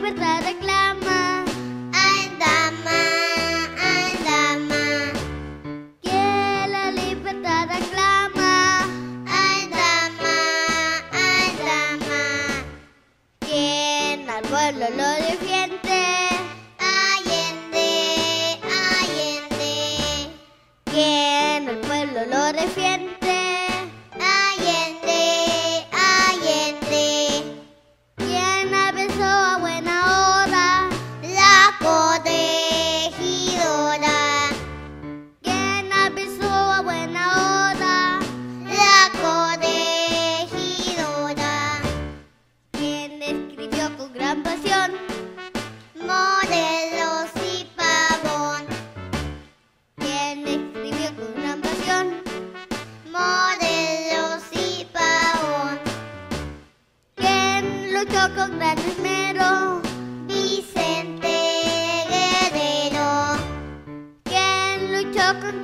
¿Quién la libertad reclama? Aldama, Aldama. ¿Quién la libertad reclama? Aldama, Aldama. ¿Quién al pueblo lo defiende? Escribió con gran pasión? Morelos y Pavón. ¿Quién escribió con gran pasión? Morelos y Pavón. ¿Quién luchó con gran esmero? Vicente Guerrero. ¿Quién luchó con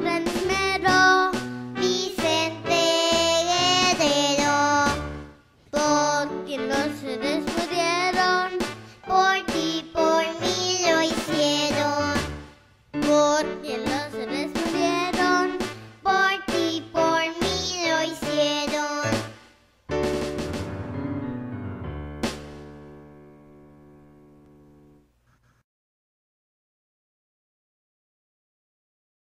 Hello.